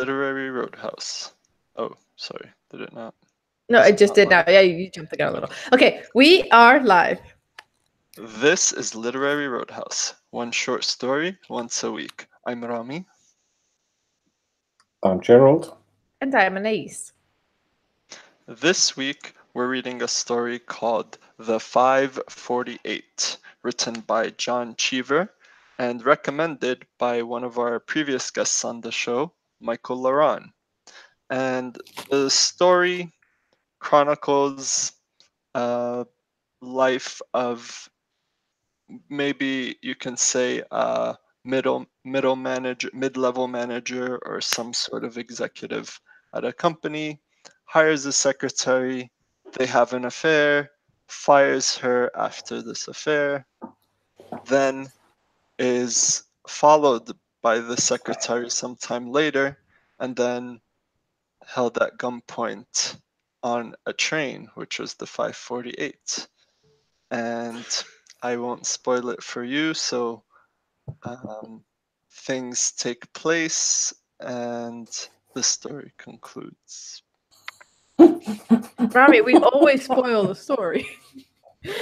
Literary Roadhouse. Oh, sorry, did it not? No, it just did now. Yeah, you jumped the gun a little. Okay, we are live. This is Literary Roadhouse. One short story once a week. I'm Rami. I'm Gerald. And I'm Anais. This week, we're reading a story called The 548, written by John Cheever and recommended by one of our previous guests on the show, Michael Laron. And the story chronicles a life of maybe you can say a middle middle manager mid-level manager or some sort of executive at a company hires a secretary they have an affair fires her after this affair then is followed by the secretary sometime later and then held at gunpoint on a train, which was the 548. And I won't spoil it for you, so um, things take place and the story concludes. Rami, we always spoil the story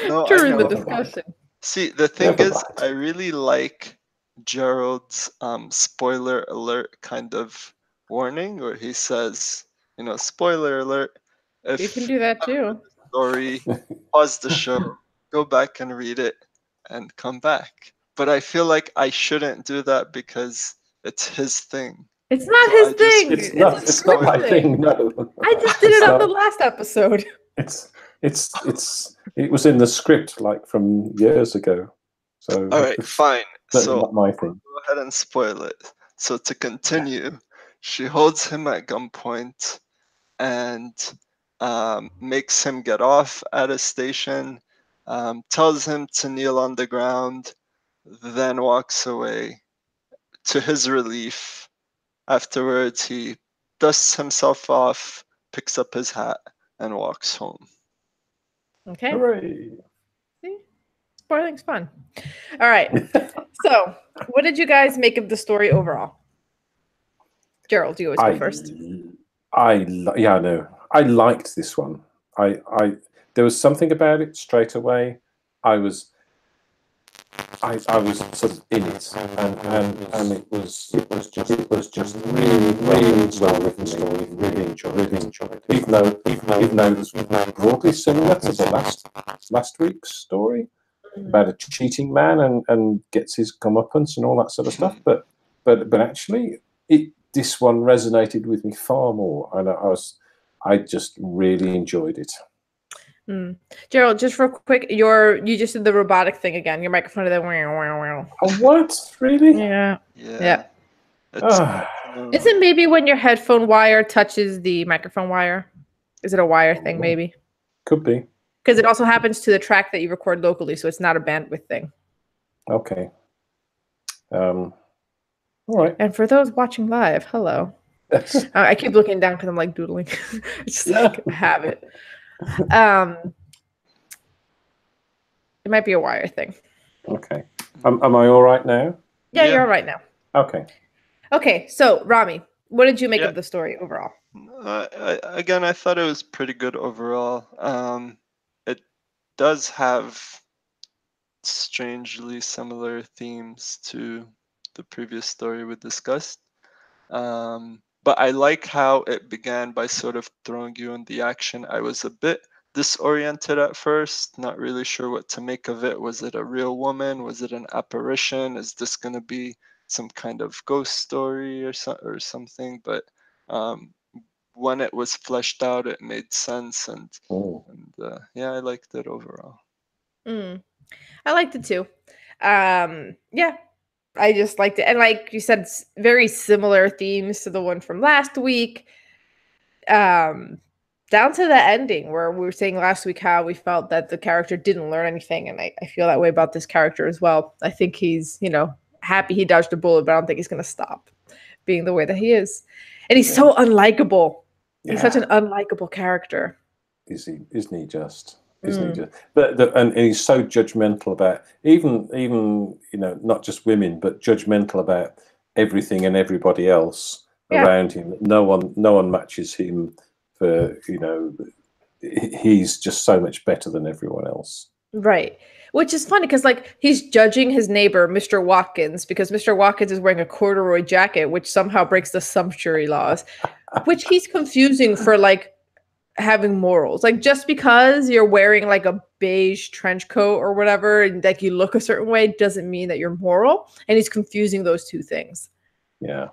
No, during the discussion. See, the thing is. I really like Gerald's um, spoiler alert kind of warning, where he says, you know, spoiler alert. If You can do that too. story, pause the show, go back and read it, and come back. But I feel like I shouldn't do that because it's his thing. It's not So his just- thing. It's It's, not. a It's not my script thing. No. I just did it It's on the last episode. It's it's it's it was in the script like from years ago. So All right, fine. Certainly So not my thing. go ahead and spoil it. So to continue, she holds him at gunpoint and um, makes him get off at a station, um, tells him to kneel on the ground, then walks away. To his relief, afterwards he dusts himself off, picks up his hat, and walks home. Okay. Hooray! Spoiling's fun. All right. So, what did you guys make of the story overall? Gerald, you always go first. I yeah, I know. I liked this one. I I there was something about it straight away. I was I, I was sort of in it, and, and, and it was it was just it was just really really well written story. Really enjoyed really enjoyed it. Even though even though even though it was broadly similar to the last last week's story about a cheating man and, and gets his comeuppance and all that sort of stuff. But but but actually, it this one resonated with me far more, and I, I was I just really enjoyed it. Mm. Gerald, just real quick, your you just did the robotic thing again. Your microphone did that. Wow, wow, wow. Oh, what really? Yeah. Yeah. Yeah. It's, Ah, um, Is it maybe when your headphone wire touches the microphone wire? Is it a wire thing, maybe? could be. Because it also happens to the track that you record locally, so it's not a bandwidth thing. Okay. Um. All right. And for those watching live, hello. Uh, I keep looking down because I'm like doodling. it's just like a habit. Um, it might be a wire thing. okay. Am, am I all right now? Yeah, Yeah. you're all right now. Okay. Okay, so Rami, what did you make Yeah. of the story overall? Uh, I, again, I thought it was pretty good overall. Um, it does have strangely similar themes to the previous story we discussed. Um, but I like how it began by sort of throwing you in the action. I was a bit disoriented at first, not really sure what to make of it. Was it a real woman? Was it an apparition? Is this going to be some kind of ghost story or, so, or something? But um, when it was fleshed out, it made sense, and Oh, and uh, yeah, I liked it overall. Mm. I liked it too. Um, yeah, I just liked it, and like you said, very similar themes to the one from last week. Um, down to the ending where we were saying last week how we felt that the character didn't learn anything, and I, I feel that way about this character as well. I think he's, you know, happy he dodged a bullet, but I don't think he's gonna stop being the way that he is, and he's so unlikable. He's such an unlikable character. is he? Isn't he just? Isn't Mm. he just? But the, and he's so judgmental about even even you know not just women, but judgmental about everything and everybody else. Yeah. around him. No one, no one matches him for you know. He's just so much better than everyone else. Right. Which is funny because like he's judging his neighbor, Mr. Watkins, because Mr. Watkins is wearing a corduroy jacket, which somehow breaks the sumptuary laws, which he's confusing for like having morals. Like just because you're wearing like a beige trench coat or whatever, and like you look a certain way, doesn't mean that you're moral. And he's confusing those two things. Yeah,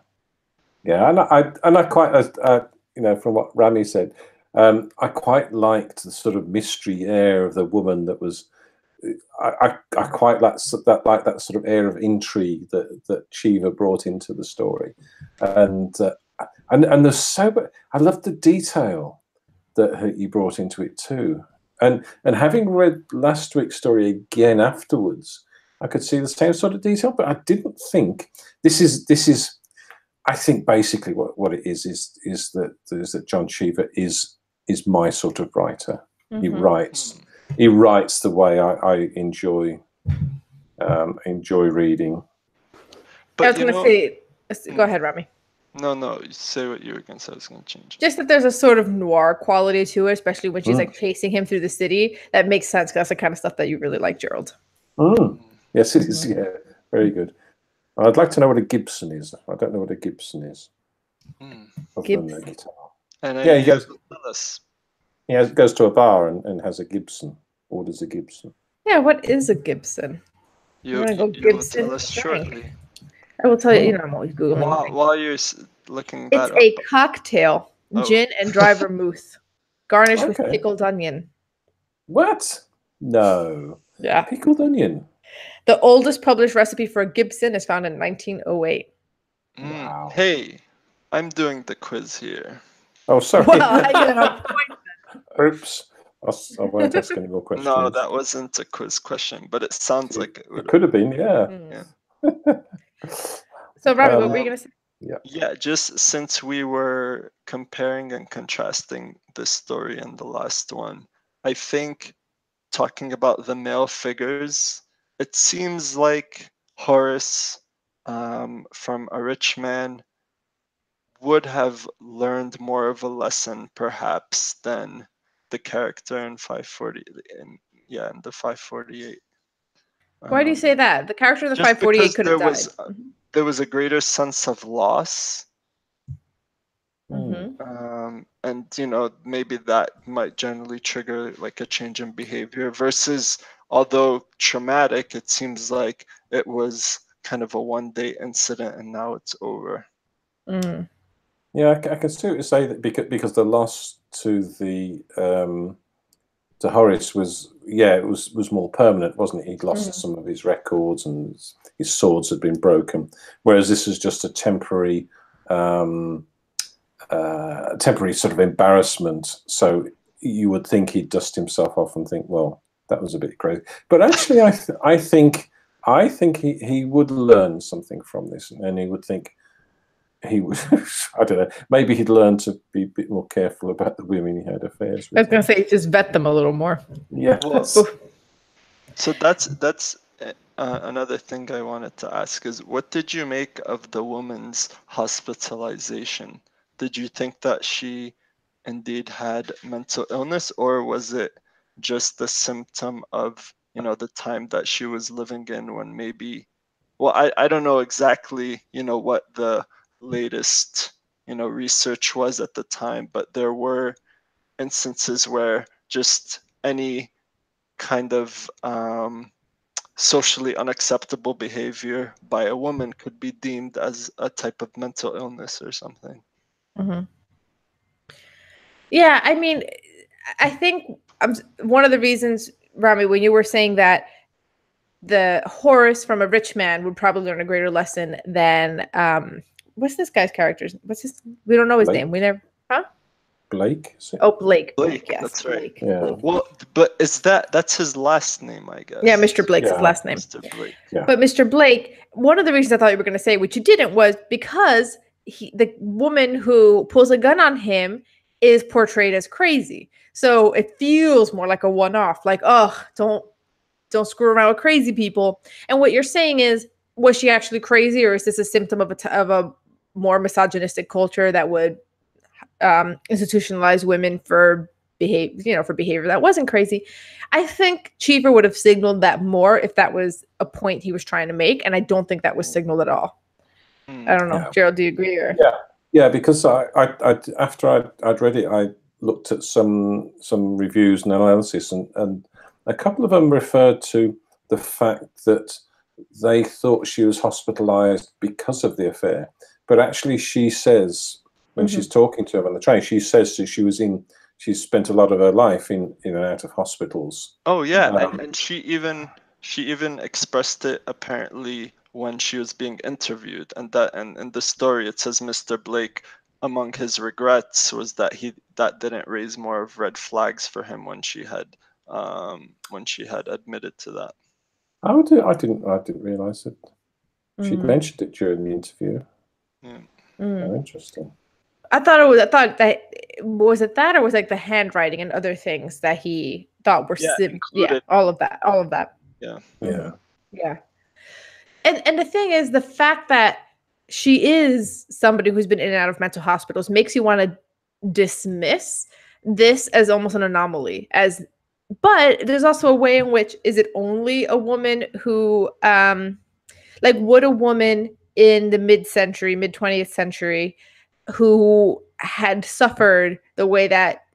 yeah, and I, and I quite, uh, uh, you know, from what Rami said, um, I quite liked the sort of mystery air of the woman that was. I, I, I quite like that like that sort of air of intrigue that that Cheever brought into the story, and uh, and and there's so mu- I love the detail that he brought into it too, and and having read last week's story again afterwards, I could see the same sort of detail, but I didn't think this is this is I think basically what, what it is is is that is that John Cheever is is my sort of writer. He Mhm. writes he writes the way I, I enjoy um, enjoy reading. But I was gonna say go Mm. ahead, Rami. no, no. you Say what you were gonna say. I was gonna change. Just that there's a sort of noir quality to it, especially when she's Mm. like chasing him through the city. That makes sense. 'cause That's the kind of stuff that you really like, Gerald. Mm. Yes, it is. Yeah, very good. I'd like to know what a Gibson is. I don't know what a Gibson is. Mm. Other than a Gibson. guitar. And Yeah, he goes- tell us. He has, goes to a bar and, and has a Gibson. Orders a Gibson. Yeah, what is a Gibson? You, wanna go you will tell us shortly. I will tell you. You know, I'm always googling. While, while you're s- looking It's that a cocktail, Oh. gin and dry vermouth, garnished with pickled onion. What? No. Yeah. Pickled onion. The oldest published recipe for a Gibson is found in 1908. Mm, Wow. Hey, I'm doing the quiz here. Oh, sorry. Well, I get a point. Oops. I, s- I won't ask any more questions. No, that wasn't a quiz question, but it sounds like it It could have been, yeah. Mm. So, Rami, what were you Um, gonna say? Yeah, just since we were comparing and contrasting this story and the last one, I think talking about the male figures, it seems like Horace um, from a rich man would have learned more of a lesson perhaps than the character in 540 and yeah in the 548 Why do you Um, say that? The character in the 548 could have there died. was, uh, there was a greater sense of loss Mhm. um, and you know maybe that might generally trigger like a change in behavior versus although traumatic it seems like it was kind of a one day incident and now it's over Mm. Yeah, I, I can see what you say that because because the loss to the um, to Horace was yeah it was was more permanent, wasn't it? He'd lost Mhm. some of his records and his, his swords had been broken, whereas this is just a temporary um, uh, temporary sort of embarrassment. So you would think he'd dust himself off and think, well, that was a bit crazy. But actually, I th- I think I think he, he would learn something from this, and he would think he would. I don't know. Maybe he'd learn to be a bit more careful about the women he had affairs with. I was gonna say just vet them a little more. Yes. Well, So that's that's uh, uh, another thing I wanted to ask is what did you make of the woman's hospitalization? Did you think that she indeed had mental illness, or was it just the symptom of you know the time that she was living in when maybe, well, I I don't know exactly you know what the latest you know research was at the time, but there were instances where just any kind of um, socially unacceptable behavior by a woman could be deemed as a type of mental illness or something. hmm Yeah, I mean, I think um, one of the reasons, Rami, when you were saying that the Horace from a rich man would probably learn a greater lesson than um, what's this guy's character? What's his? We don't know his Blake? name. We never. Huh? Blake. Oh, Blake. Blake, yes, that's right. Blake. Yeah. Well, but is that that's his last name, I guess? Yeah, Mr. Blake's Yeah. last name. Mr. Blake. But Mr. Blake, one of the reasons I thought you were going to say, which you didn't, was because he, the woman who pulls a gun on him is portrayed as crazy. So it feels more like a one-off, like, oh, don't don't screw around with crazy people. And what you're saying is, was she actually crazy, or is this a symptom of a t- of a more misogynistic culture that would um, institutionalize women for behave, you know, for behavior that wasn't crazy. I think Cheever would have signaled that more if that was a point he was trying to make, and I don't think that was signaled at all. Hmm. I don't know, Yeah. Gerald. Do you agree? Or Yeah, yeah. Because I, I, I after I'd, I'd read it, I looked at some some reviews and analysis, and, and a couple of them referred to the fact that they thought she was hospitalized because of the affair, but actually she says when Mhm. she's talking to him on the train, she says that she was in. She spent a lot of her life in in and out of hospitals. Oh yeah, Um, and, and she even she even expressed it apparently when she was being interviewed, and that and in the story it says Mr. Blake among his regrets was that he that didn't raise more of red flags for him when she had um when she had admitted to that. I would, I didn't I didn't realize it. she'd Mm, mentioned it during the interview. Mm. Oh, interesting. I thought it was. I thought that was it that or was it like the handwriting and other things that he thought were Yeah, sim- yeah, all of that, all of that. Yeah, yeah. Yeah. And and the thing is the fact that she is somebody who's been in and out of mental hospitals makes you want to dismiss this as almost an anomaly as but there's also a way in which is it only a woman who um like would a woman in the mid-century mid 20th century who had suffered the way that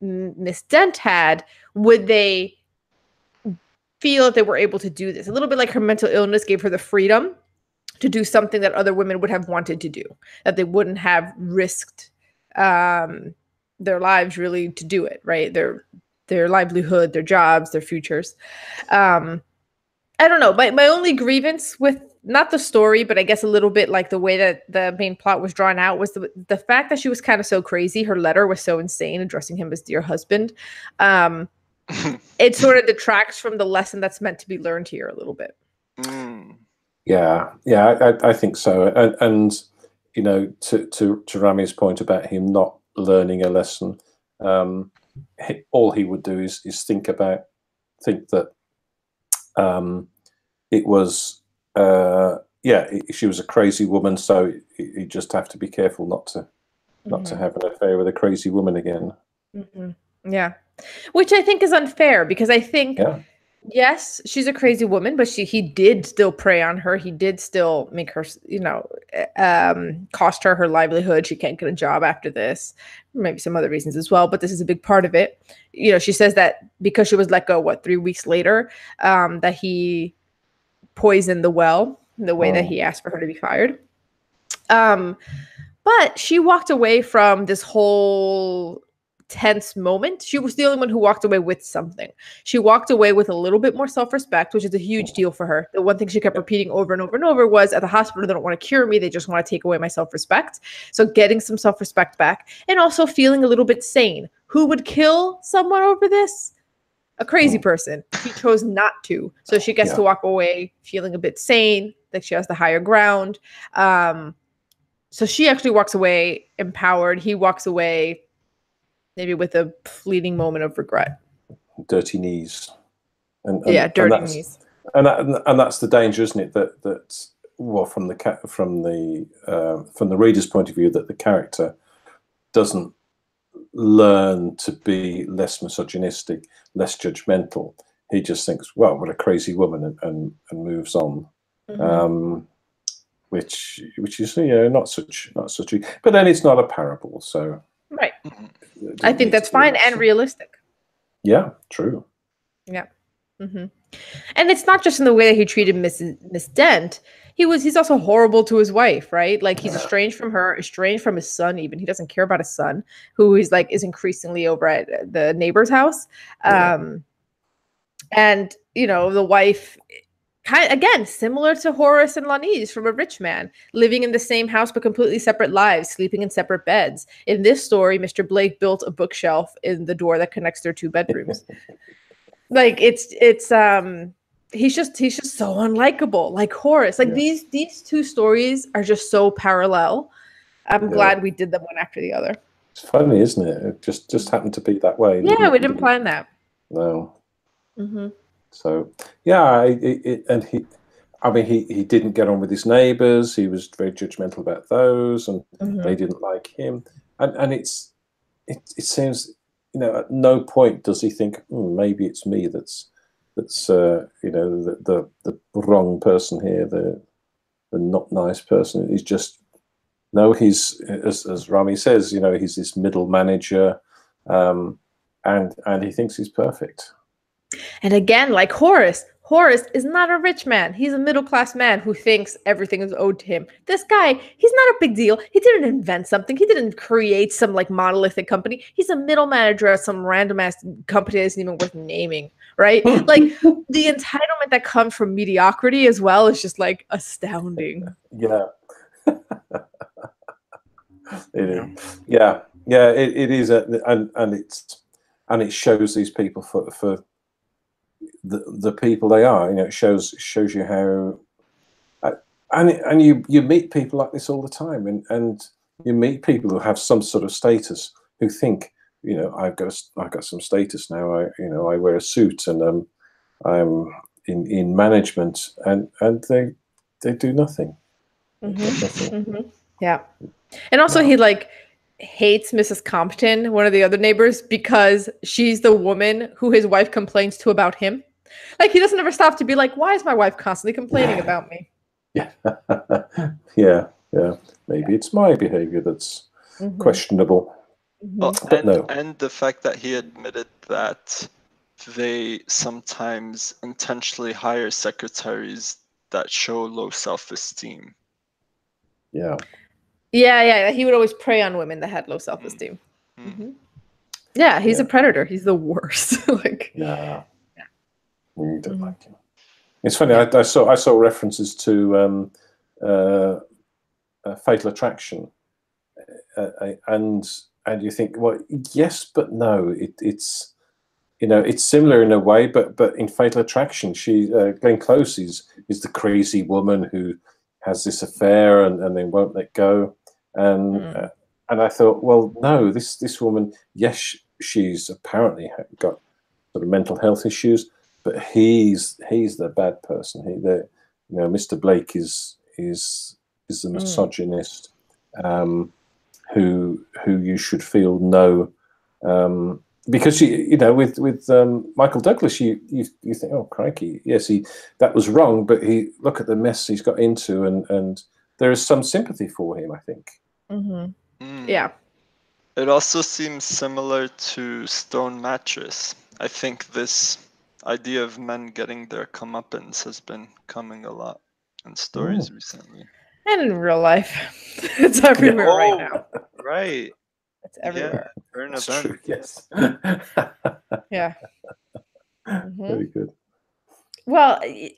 miss dent had would they feel that they were able to do this. A little bit like her mental illness gave her the freedom to do something that other women would have wanted to do, that they wouldn't have risked um, their lives really to do it, right? Their their livelihood, their jobs, their futures. Um, I don't know. My my only grievance with not the story, but I guess a little bit like the way that the main plot was drawn out was the the fact that she was kind of so crazy. Her letter was so insane, addressing him as dear husband. Um, it sort of detracts from the lesson that's meant to be learned here a little bit. Mm. Yeah, yeah, I, I- I think so. And, and you know, to, to to Rami's point about him not learning a lesson, um, he, all he would do is is think about think that um, it was uh, yeah, she was a crazy woman, so you just have to be careful not to not to have an affair with a crazy woman again. Mhm. Yeah. Which I think is unfair because I think Yeah. yes, she's a crazy woman, but she he did still prey on her. He did still make her, you know, uh, um cost her her livelihood. She can't get a job after this. Maybe some other reasons as well, but this is a big part of it. You know, she says that because she was let go what 3 weeks later, um that he poisoned the well the way that Oh. he asked for her to be fired. Um but she walked away from this whole tense moment. She was the only one who walked away with something. She walked away with a little bit more self respect, which is a huge deal for her. The one thing she kept repeating over and over and over was at the hospital, they don't want to cure me. They just want to take away my self respect. So getting some self respect back and also feeling a little bit sane. Who would kill someone over this? A crazy Mm. person. She chose not to. So she gets Yeah. to walk away feeling a bit sane, that she has the higher ground. Um, so she actually walks away empowered. He walks away maybe with a fleeting moment of regret. Dirty knees. And, and- yeah, dirty that's- knees. and that, and that's the danger, isn't it? That that well, from the from the uh, from the reader's point of view, that the character doesn't learn to be less misogynistic, less judgmental. He just thinks, well, what a crazy woman, and and, and moves on. Mhm. Um, which which is you know not such not such a but then it's not a parable, so right. I think that's to be a fine and realistic. yeah, true. hmm And it's not just in the way that he treated Miss Miss Dent. He was he's also horrible to his wife, right? Like he's estranged from her, estranged from his son. Even he doesn't care about his son, who he's like is increasingly over at the neighbor's house. Yeah. Um, and you know the wife, kind again similar to Horace and Loneese from A Rich Man, living in the same house but completely separate lives, sleeping in separate beds. In this story, Mr. Blake built a bookshelf in the door that connects their two bedrooms like it's it's um he's just he's just so unlikable like horace like Yeah. these these two stories are just so parallel i'm Yeah. glad we did them one after the other It's funny, isn't it? It just just happened to be that way. yeah we didn't plan that No. hmm So yeah, I, it, it, and he, I mean, he, he didn't get on with his neighbours. He was very judgmental about those, and Mhm. they didn't like him. And and it's it, it seems you know at no point does he think "Hmm, maybe it's me that's that's uh, you know the, the the wrong person here, the the not nice person. He's just no, he's as as Rami says, you know, he's this middle manager, um, and and he thinks he's perfect. And again, like Horace, Horace is not a rich man. He's a middle class man who thinks everything is owed to him. This guy, he's not a big deal. He didn't invent something. He didn't create some like monolithic company. He's a middle manager at some random ass company that isn't even worth naming, right? like the entitlement that comes from mediocrity as well is just like astounding. Yeah. it is. Yeah, yeah, it, it is, a, and and it's and it shows these people for for the the people they are. You know, it shows shows you how, uh, and and you you meet people like this all the time, and and you meet people who have some sort of status who think, you know, I've got a I've got some status now. I you know I wear a suit and um I'm in in management, and and they they do nothing. They do Mhm. nothing. Mhm. Yeah. And also, he like hates Mrs. Compton, one of the other neighbors, because she's the woman who his wife complains to about him. Like, he doesn't ever stop to be like, why is my wife constantly complaining about me? Yeah, yeah, yeah. Maybe it's my behaviour that's Mhm. questionable. Mhm. Well, But and, no. and the fact that he admitted that they sometimes intentionally hire secretaries that show low self-esteem. Yeah, Yeah, yeah. He would always prey on women that had low self esteem. Mm. Mhm. Yeah, he's Yeah. a predator. He's the worst. like, yeah. You don't Mhm. like him. It's funny. I, I saw I saw references to um, uh, uh, Fatal Attraction, uh, uh, and and you think, well, yes, but no. It, it's you know it's similar in a way, but but in Fatal Attraction, she uh, Glenn Close is is the crazy woman who has this affair and, and then won't let go, and Mm. uh, and I thought, well, no, this this woman, yes, she's apparently got sort of mental health issues, but he's he's the bad person. He the you know Mr. Blake is is is the Mm. misogynist um, who who you should feel no um, because you you know with with um, Michael Douglas you, you you think oh crikey yes he that was wrong but he look at the mess he's got into and and there is some sympathy for him I think mhm. Mm. yeah. It also seems similar to Stone Mattress. I think this idea of men getting their comeuppance has been coming a lot in stories recently. And in real life, it's everywhere right Oh, now. Right. It's everywhere. Yeah. Current that's true yes Yeah. Mhm. very good Well, y-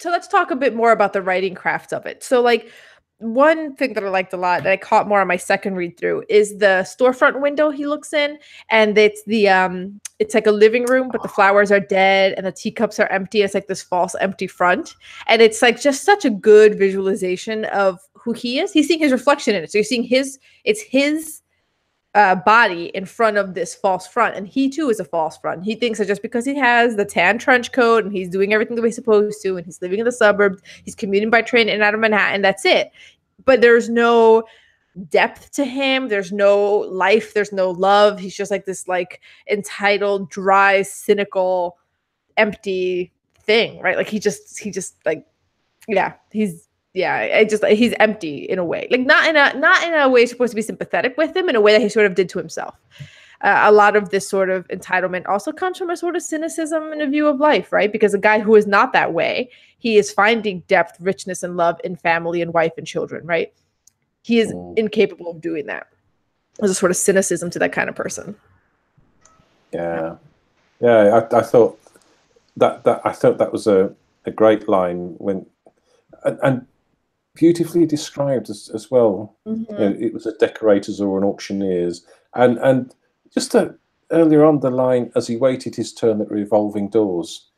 so let's talk a bit more about the writing craft of it. So, like, one thing that I liked a lot that I caught more on my second read through is the storefront window he looks in, and it's the um, it's like a living room, but the flowers are dead and the teacups are empty. It's like this false empty front, and it's like just such a good visualization of who he is. He's seeing his reflection in it, so you're seeing his. It's his uh, body in front of this false front, and he too is a false front. He thinks that just because he has the tan trench coat and he's doing everything the way he's supposed to, and he's living in the suburbs, he's commuting by train in and out of Manhattan. That's it. But there's no depth to him. There's no life. There's no love. He's just like this, like entitled, dry, cynical, empty thing, right? Like he just, he just like, yeah, he's yeah, I just he's empty in a way, like not in a not in a way supposed to be sympathetic with him, in a way that he sort of did to himself. Uh, a lot of this sort of entitlement also comes from a sort of cynicism and a view of life, right? Because a guy who is not that way, he is finding depth, richness, and love in family and wife and children, right? He is Mm. incapable of doing that. There's a sort of cynicism to that kind of person. Yeah, yeah. I, I thought that that I thought that was a, a great line when and, and beautifully described as, as well. You know, it was a decorator's or an auctioneer's, and and just a, earlier on the line as he waited his turn at revolving doors,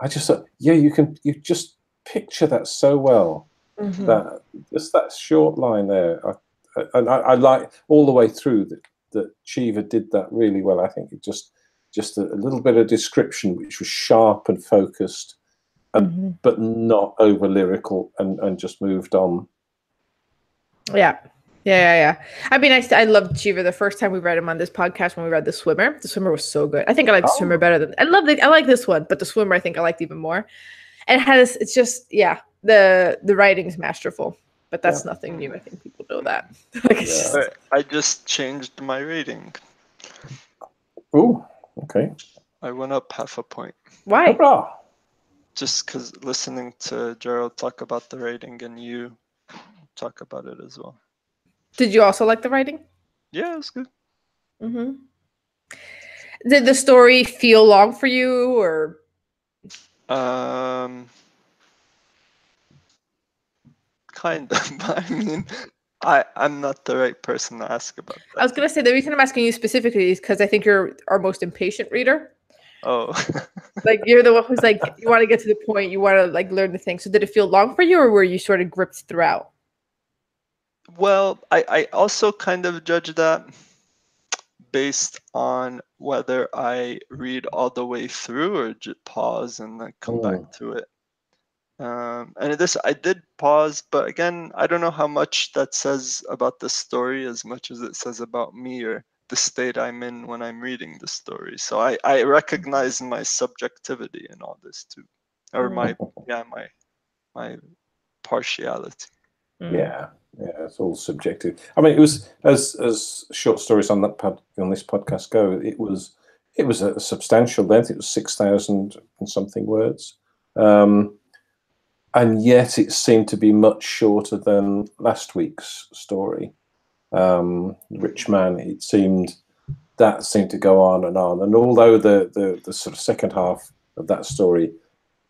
I just thought, yeah, you can you just picture that so well. Mhm. That just that short line there, I, I- and I, I like all the way through that that Cheever did that really well. I think it just just a, a little bit of description which was sharp and focused, Mhm. but not over lyrical and, and just moved on. Yeah. Yeah, yeah, yeah. I mean, I, I loved Cheever the first time we read him on this podcast when we read The Swimmer. The Swimmer was so good. I think I like The Oh. Swimmer better than I love the I like this one, but The Swimmer I think I liked even more. And it has it's just yeah, the the writing is masterful, but that's nothing new. I think people know that. like Yeah. just, I just changed my rating. Oh, okay. I went up half a point. why? Hurrah. Just because listening to Gerald talk about the writing and you talk about it as well. Did you also like the writing? Yeah, it was good. Mm-hmm. Did the story feel long for you, or Um, kind of. I mean, I I'm not the right person to ask about that. I was gonna say the reason I'm asking you specifically is because I think you're our most impatient reader. Oh, Like you're the one who's like you want to get to the point, you want to like learn the thing. So did it feel long for you, or were you sort of gripped throughout? well, I I also kind of judge that based on whether I read all the way through or just pause and then come back to it. Um, and this I did pause, but again, I don't know how much that says about the story as much as it says about me or the state I'm in when I'm reading the story. So I, I recognize my subjectivity in all this too, or my yeah my my partiality. Mm. Yeah, yeah, it's all subjective. I mean, it was as as short stories on that pod, on this podcast go. It was it was a substantial length. It was six thousand and something words, um, and yet it seemed to be much shorter than last week's story. Um, Rich Man. It seemed that seemed to go on and on. And although the the, the sort of second half of that story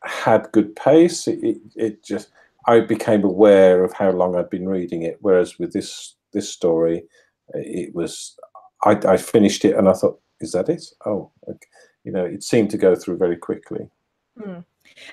had good pace, it, it, just I became aware of how long I'd been reading it. Whereas with this this story, it was I, I finished it and I thought, is that it? Oh, okay. you know, it seemed to go through very quickly.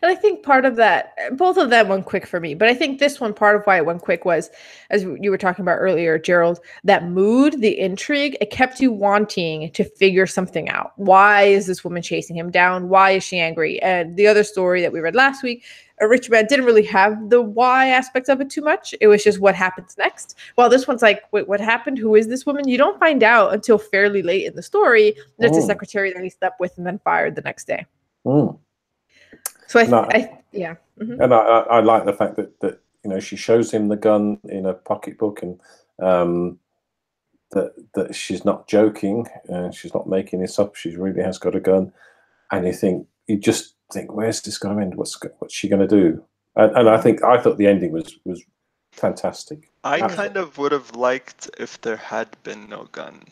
And I think part of that, both of them went quick for me, but I think this one, part of why it went quick was, as you were talking about earlier, Gerald, that mood, the intrigue, it kept you wanting to figure something out. Why is this woman chasing him down? Why is she angry? And the other story that we read last week, a rich man didn't really have the why aspect of it too much. It was just what happens next. While this one's like, wait, what happened? Who is this woman? You don't find out until fairly late in the story that it's a Oh. secretary that he slept with and then fired the next day. Mm. So I, No. I yeah. mhm. And I, I, I like the fact that that you know she shows him the gun in a pocketbook and um, that that she's not joking and she's not making this up. She really has got a gun, and you think you just think, where's this going to end? What's what's she going to do? And, and I think I thought the ending was was fantastic. I Absolutely. kind of would have liked if there had been no gun.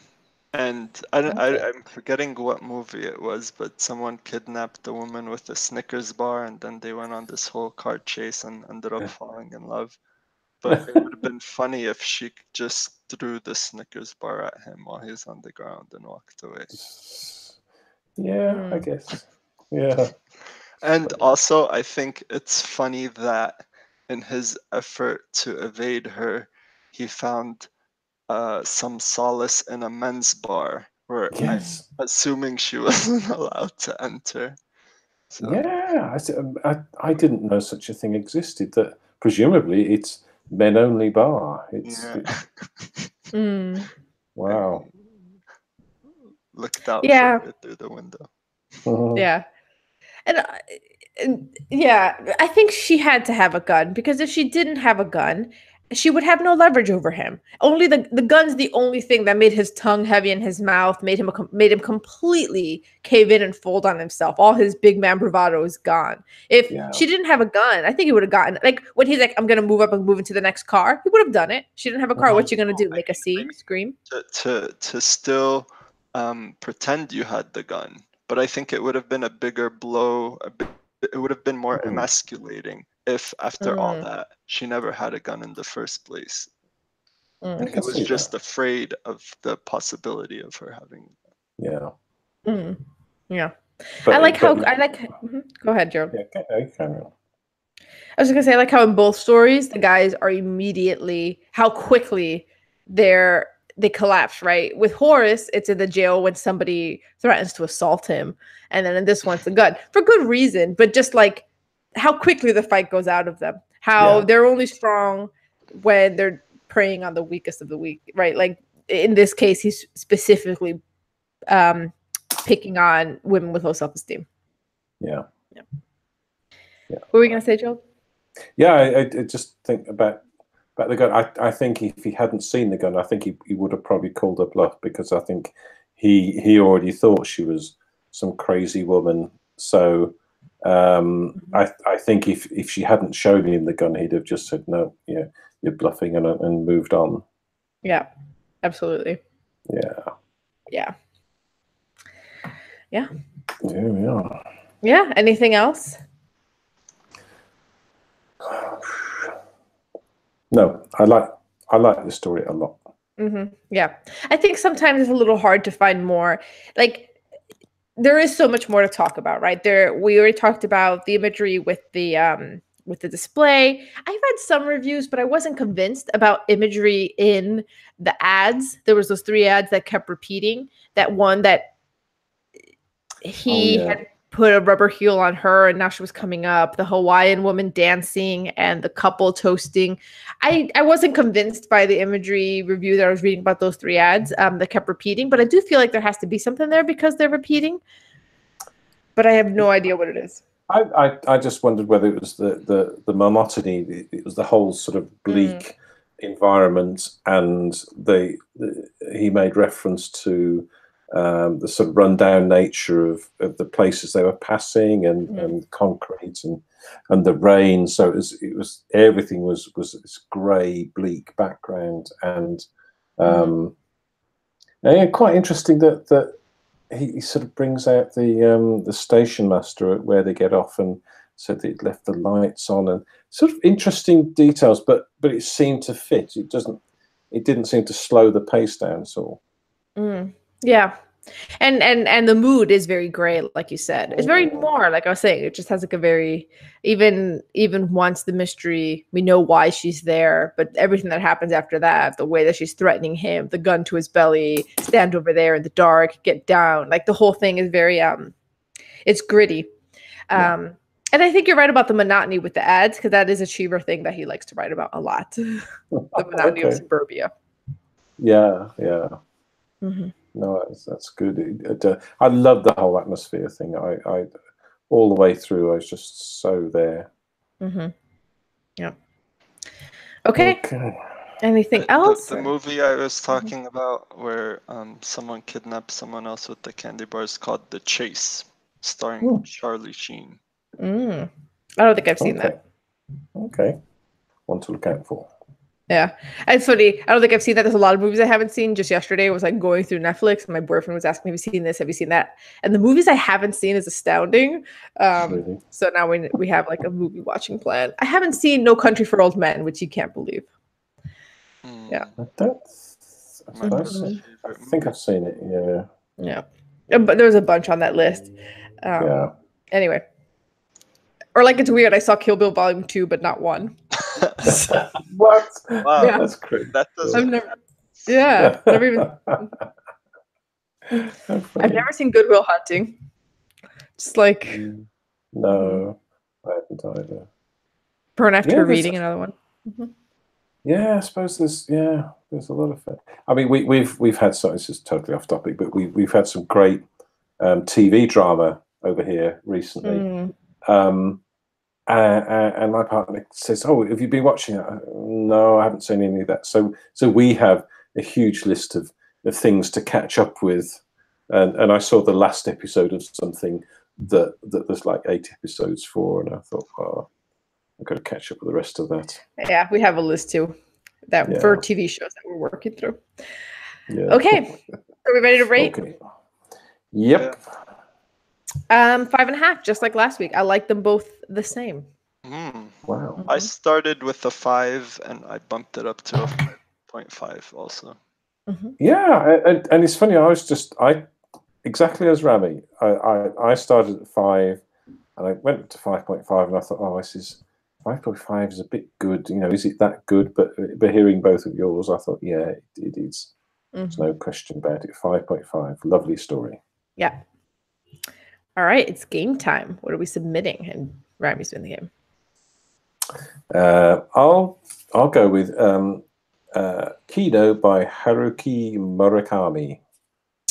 And I, don't- I, Okay. I'm forgetting what movie it was, but someone kidnapped the woman with a Snickers bar, and then they went on this whole car chase and ended up falling in love. But it would have been funny if she just threw the Snickers bar at him while he was on the ground and walked away. Yeah, I Hmm. guess. Yeah. And also, I think it's funny that in his effort to evade her, he found uh, some solace in a men's bar where Yes. I'm assuming she wasn't allowed to enter. So, Yeah, I, s- um, I, I didn't know such a thing existed. That presumably it's men only bar. It's yeah. it- Mm. wow. Looked out Yeah. through the window. Mhm. Yeah. And, and yeah, I think she had to have a gun because if she didn't have a gun, she would have no leverage over him. Only the the gun's the only thing that made his tongue heavy in his mouth, made him a, made him completely cave in and fold on himself. All his big man bravado is gone. If Yeah. she didn't have a gun, I think he would have gotten like when he's like, "I'm gonna move up and move into the next car." He would have done it. She didn't have a car. What you gonna do? Make a scene? think- Scream? To, to, to still um, pretend you had the gun. But I think it would have been a bigger blow. A bit, it would have been more Mhm. emasculating if, after all Mm. that, she never had a gun in the first place. Mm. I and he was just that. afraid of the possibility of her having Yeah. Mm. Yeah. But, I like how but- I like. mhm. Go ahead, Gerald. Yeah, ca- uh, carry on. I was gonna say, I like how in both stories the guys are immediately how quickly they're they collapse. Right with Horace, it's in the jail when somebody threatens to assault him, and then in this one, it's the gun for good reason, but just like how quickly the fight goes out of them. How Yeah. they're only strong when they're preying on the weakest of the weak, right? Like in this case, he's specifically um, picking on women with low self esteem. Yeah. Yeah. What were we gonna say, Joe? Yeah, I, I I just think about about the gun. I, I think if he hadn't seen the gun, I think he, he would have probably called her bluff because I think he he already thought she was some crazy woman. So um, I I think if if she hadn't shown him the gun, he'd have just said no, yeah, you're bluffing and and moved on. Yeah, absolutely. Yeah, Yeah. yeah, yeah. Yeah. Anything else? No, I like I like the story a lot. Mm-hmm. Yeah. I think sometimes it's a little hard to find more. Like, there is so much more to talk about, right? There, we already talked about the imagery with the um with the display. I've read some reviews, but I wasn't convinced about imagery in the ads. There was those three ads that kept repeating. That one that he yeah. had put a rubber heel on her and now she was coming up. The hawaiian woman dancing and the couple toasting. I i wasn't convinced by the imagery review that i was reading about those three ads um, that kept repeating but i do feel like there has to be something there because they're repeating. But i have no idea what it is. I, I, I just wondered whether it was the, the, the monotony, it- was the whole sort of bleak environment, and they the, he made reference to um, the sort of rundown nature of, of the places they were passing, and, Mm. and concrete and and the rain. So it was it was everything was was this grey bleak background, and um, and yeah, quite interesting that that he, he sort of brings out the um, the station master at where they get off and said that he'd left the lights on and sort of interesting details, but but it seemed to fit. It doesn't. It didn't seem to slow the pace down at all. Mm, yeah and and and the mood is very gray like you said it's very Mm. noir like i was saying it just has like a very even even once the mystery we know why she's there but everything that happens after that the way that she's threatening him the gun to his belly stand over there in the dark get down like the whole thing is very um it's gritty Yeah. um and i think you're right about the monotony with the ads because that is a cheever thing that he likes to write about a lot the monotony of suburbia Yeah, yeah. Mhm. No, that's, that's good. It, it, uh, I love the whole atmosphere thing. I, I, all the way through, I was just so there. Mm-hmm. Yeah. Okay. Okay. Anything The- else? The, or- movie I was talking about, where um, someone kidnaps someone else with the candy bar, is called The Chase, starring Hmm. Charlie Sheen. Mm. I don't think I've seen Okay. that. Okay. One to look out for. Yeah. It's funny. I don't think I've seen that. There's a lot of movies I haven't seen. Just yesterday I was like going through Netflix and my boyfriend was asking me, Have you seen this? Have you seen that? And the movies I haven't seen is astounding. Um, so now we we have like a movie watching plan. I haven't seen No Country for Old Men, which you can't believe. Hmm, Yeah. I I, I think. I've seen it. Yeah. Yeah. Uh, But there's a bunch on that list. Um, yeah. Anyway. Or like it's weird. I saw Kill Bill Volume 2, but not one. what? Wow, Yeah. That's crazy. that I've never Yeah. Never even I've never seen Goodwill Hunting. Just like No, I haven't either. burn after Yeah, reading another one. Yeah, I suppose there's yeah, there's a lot of it. I mean, we, we've we've had some. This is totally off topic, but we we've had some great um, TV drama over here recently. Mm. Um, uh, uh, and my partner says, "Oh, have you been watching it?" No, I haven't seen any of that. So so we have a huge list of, of things to catch up with. And and I saw the last episode of something that that there's like eight episodes for, and I thought, well, I've got to catch up with the rest of that. Yeah, we have a list too. That Yeah. for TV shows that we're working through. Yeah. Okay. Are we ready to rate? Okay. Yep. Um, five and a half, just like last week. I like them both the same. Hmm. Wow. I started with a five and I bumped it up to a 5.5 also. Yeah, and, and it's funny. I was just I exactly as Rami. I, I I started at five, and I went to five point five, and I thought, oh, this is five point five is a bit good. You know, is it that good? But but hearing both of yours, I thought, yeah, it, it is. There's no question about it. Five point five, lovely story. Yeah. All right, it's game time. What are we submitting? And Grammys win the game. Uh, I'll I'll go with um, uh, Kino by Haruki Murakami.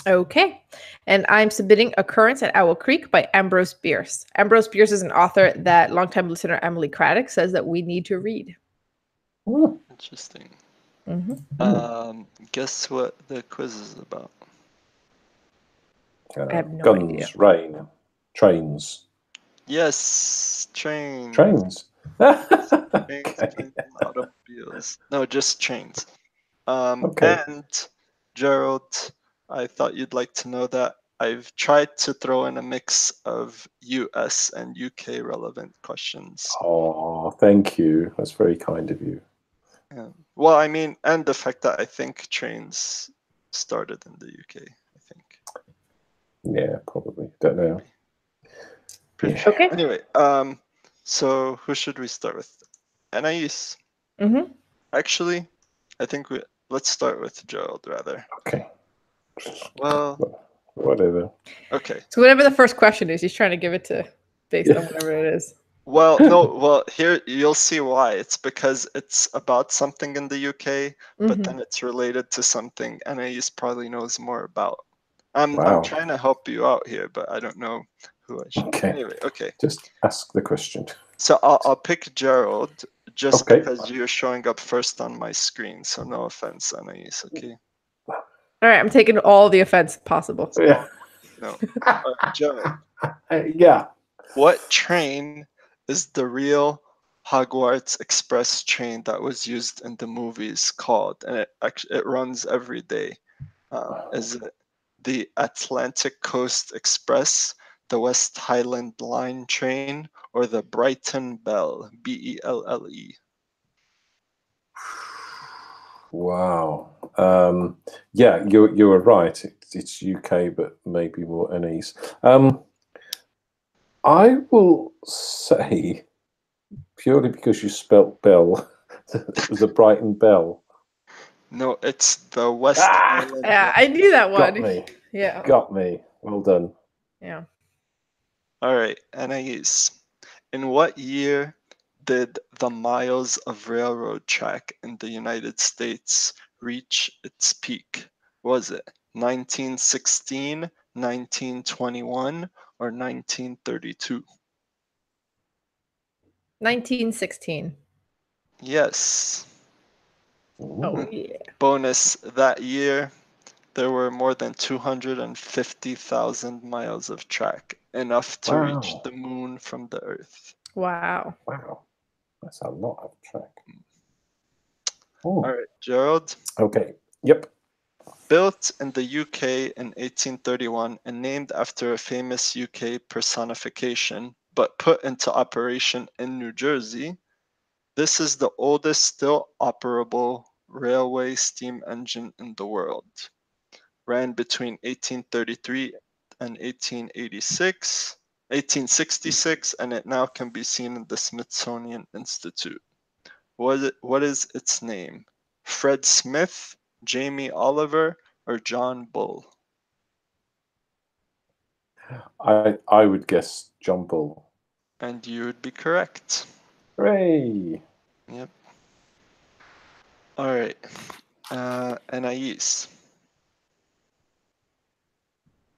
Okay. And I'm submitting Occurrence at Owl Creek by Ambrose Bierce. Ambrose Bierce is an author that longtime listener Emily Craddock says that we need to read. Ooh, Interesting. Mhm. Um, guess what the quiz is about? uh, I have no guns, idea. rain, trains, Yes, train. trains. Trains, okay. automobiles. No, just trains. Um, Okay. And Gerald, I thought you'd like to know that I've tried to throw in a mix of US and UK relevant questions. Oh, thank you. That's very kind of you. Yeah. Well, I mean, and the fact that I think trains started in the UK. I think. Yeah, probably. Don't know. Pretty Yeah. Okay. Anyway, um, so who should we start with? Anais. Mm-hmm. Actually, I think we let's start with Gerald rather. Okay. Well, Whatever. okay. So whatever the first question is, he's trying to give it to based on whatever it is. Well, no, well, here you'll see why. It's because it's about something in the UK, but Mhm. then it's related to something Anais probably knows more about. I'm, Wow. I'm trying to help you out here, but I don't know who I should. Okay. Anyway, okay. Just ask the question. So I'll, I'll pick Gerald just Okay. because you're showing up first on my screen. So no offense, Anais. Okay. All right, I'm taking all the offense possible. Yeah. No. Uh, Gerald, yeah. what train is the real Hogwarts Express train that was used in the movies called? And it actually it runs every day. Um, is it the Atlantic Coast Express, the West Highland Line train, or the Brighton Belle? B E L L E. Wow. Um, yeah, you you were right. It's, it's UK, but maybe more NEs. Um, I will say, purely because you spelt Belle, the Brighton Belle. No, it's the West Ah! Yeah, I knew that one. Got one. me. Yeah. Got me. Well done. Yeah. All right, Anais. In what year did the miles of railroad track in the United States reach its peak? Was it 1916, 1921, or 1932? 1916. Yes. Oh yeah. Bonus that year, there were more than 250,000 miles of track, enough to reach the moon from the Earth. Wow. Wow. That's a lot of track. Mm. All Oh, right, Gerald. okay. Yep. Built in the UK in 1831 and named after a famous UK personification, but put into operation in New Jersey, this is the oldest still operable railway steam engine in the world. Ran between 1833 and 1886, 1866, and it now can be seen in the Smithsonian Institute. What, what is its name? Fred Smith, Jamie Oliver, or John Bull? I I would guess John Bull. And you would be correct. Hooray! Yep. All right. Uh, Anais.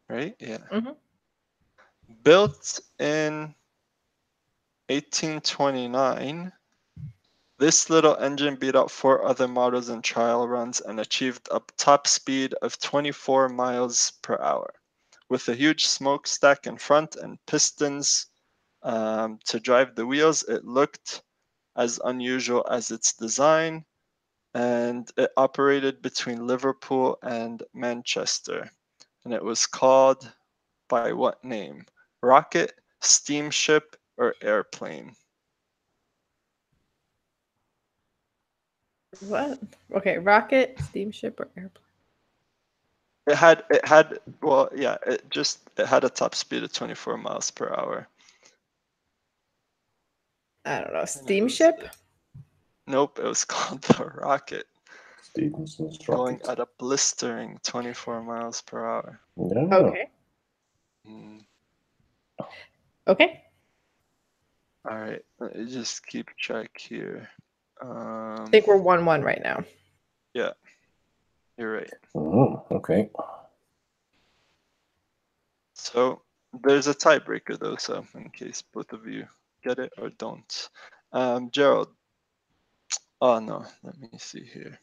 Right? Yeah. Mhm. Built in 1829, this little engine beat out four other models in trial runs and achieved a top speed of 24 miles per hour. With a huge smokestack in front and pistons um, to drive the wheels, it looked as unusual as its design, and it operated between Liverpool and Manchester. And it was called by what name? Rocket, steamship, or airplane? What? Okay, rocket, steamship, or airplane? It had it had well yeah it just it had a top speed of 24 miles per hour. I don't know. Steamship? Nope, it was called the Rocket, Stephenson's going at a blistering 24 miles per hour. Yeah. Okay. Mm. Okay. All right, let me just keep track here. Um, I think we're one one right now. Yeah. You're right. Oh, okay. So there's a tiebreaker though, so in case both of you get it or don't. Um, Gerald. Oh no, let me see here.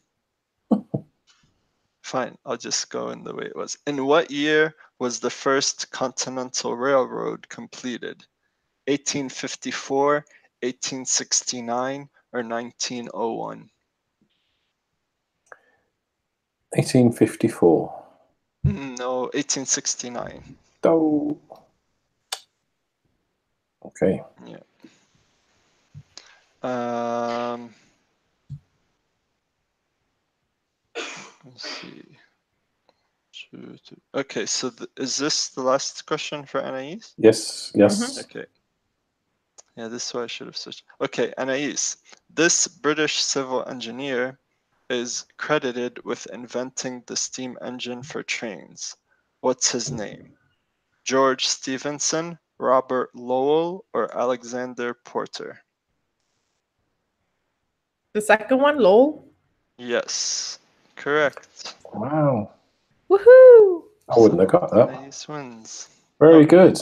Fine, I'll just go in the way it was. In what year was the first Continental Railroad completed? 1854, 1869, or 1901? 1854. Mm, No, 1869. Oh. Okay. Yeah. Um, let's see. Two, two. Okay, so th- is this the last question for Anais? Yes. Yes. Mm-hmm. Okay. Yeah, this is why I should have switched. Okay, Anais, this British civil engineer is credited with inventing the steam engine for trains. What's his name? George Stephenson, Robert Lowell, or Alexander Porter? The second one, Lowell? Yes, correct. Wow. Woohoo! I wouldn't have got that. Anais wins. Very good.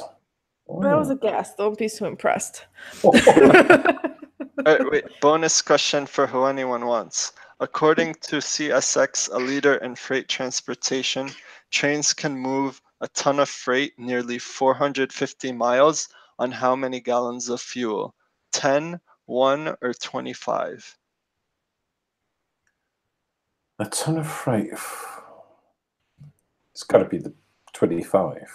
That was a guess. Don't be so impressed. All right, uh, wait. Bonus question for who anyone wants. According to CSX, a leader in freight transportation, trains can move a ton of freight nearly 450 miles on how many gallons of fuel? 10, 1, or 25? A ton of freight. It's got to be the 25.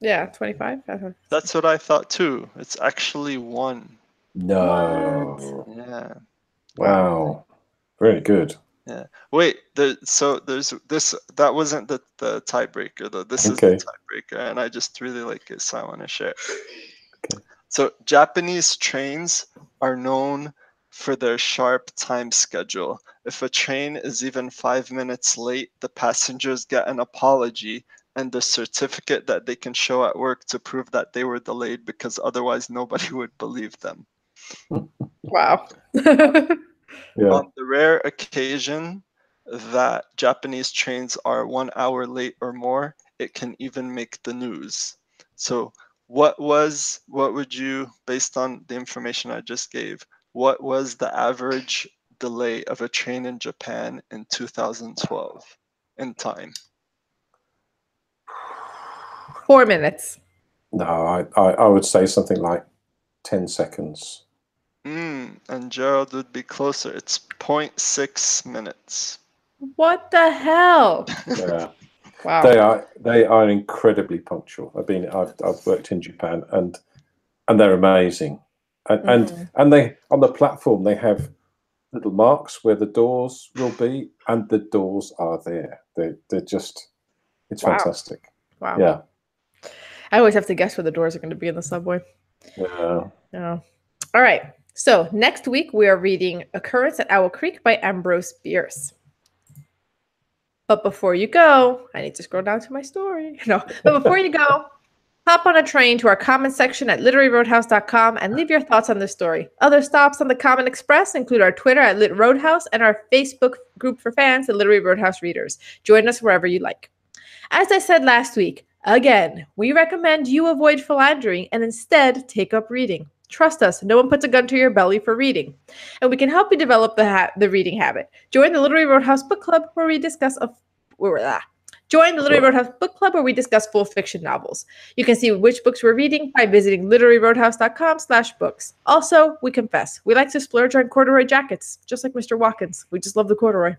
yeah, 25. Uh-huh. That's what I thought too. It's actually 1. No. Yeah. Wow. Very good. Yeah. Wait, the, so there's this that wasn't the, the tiebreaker though. This Okay. is the tiebreaker, and I just really like it, so I want to share. Okay. So Japanese trains are known for their sharp time schedule. If a train is even five minutes late, the passengers get an apology and the certificate that they can show at work to prove that they were delayed because otherwise nobody would believe them. Wow. Yeah. On the rare occasion that Japanese trains are one hour late or more, it can even make the news. So, what was, what would you, based on the information I just gave, what was the average delay of a train in Japan in 2012 in time? Four minutes. No, I, I, I would say something like 10 seconds. Mm, and Gerald would be closer. It's 0.6 minutes. What the hell? Yeah. Wow. they are they are incredibly punctual. I've been I've, I've worked in Japan and and they're amazing. And, and Mhm. and they on the platform they have little marks where the doors will be and the doors are there. They they're just it's Wow. fantastic. Wow. Yeah. I always have to guess where the doors are going to be in the subway. Yeah. Yeah. All right. So next week we are reading Occurrence at Owl Creek by Ambrose Bierce. But before you go, I need to scroll down to my story. No, but before you go, hop on a train to our comment section at literaryroadhouse.com and leave your thoughts on this story. Other stops on the Common Express include our Twitter at Lit Roadhouse and our Facebook group for fans, the Literary Roadhouse Readers. Join us wherever you like. As I said last week, again, we recommend you avoid philandering and instead take up reading. Trust us, no one puts a gun to your belly for reading. And we can help you develop the, ha- the reading habit. Join the Literary Roadhouse Book Club where we discuss a ah. Join the Literary Roadhouse Book Club where we discuss full fiction novels. You can see which books we're reading by visiting literaryroadhouse.com slash books. Also, we confess, we like to splurge on corduroy jackets, just like Mr. Watkins. We just love the corduroy.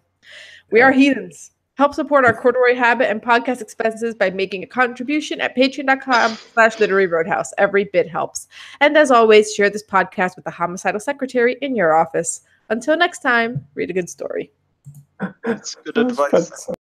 We are heathens. Help support our corduroy habit and podcast expenses by making a contribution at patreon.com slash literary roadhouse. Every bit helps. And as always, share this podcast with the homicidal secretary in your office. Until next time, read a good story. That's good advice. fantastic.